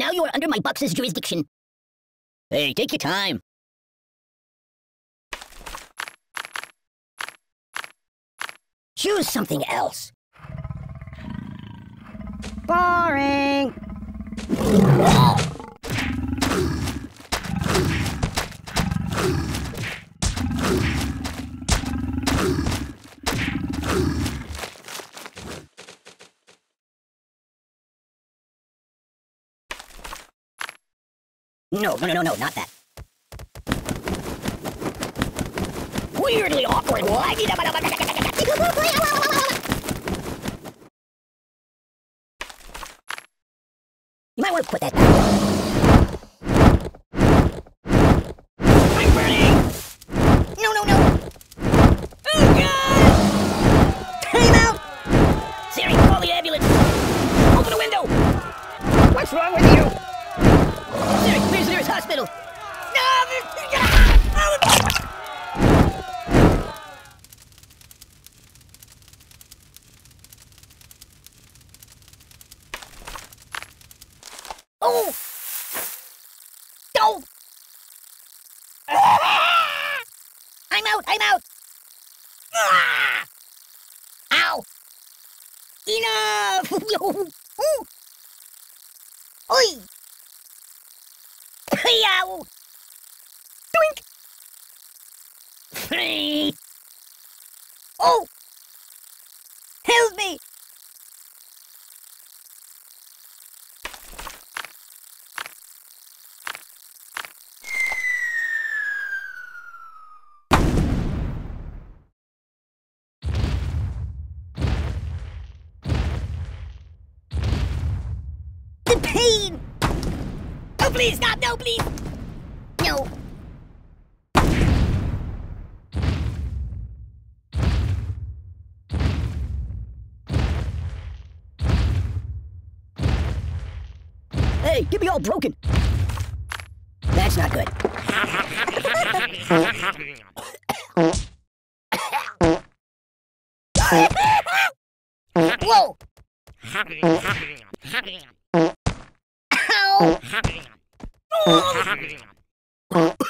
Now you are under my box's jurisdiction. Hey, take your time. Choose something else. Boring. No, no, no, no, no, not that. Weirdly awkward. You might want to put that. I'm burning! No, no, no! Oh, God! Time out! Siri, call the ambulance! Open the window! What's wrong with you? Siri, where's the nearest hospital? Oh! No! I'm out! I'm out! Ah! Ow! Enough! Yow! Doink! Oh! Help me! Oh, please, stop! No, please! No. Hey, get me all broken! That's not good. Whoa! Ow! Oh. Oh.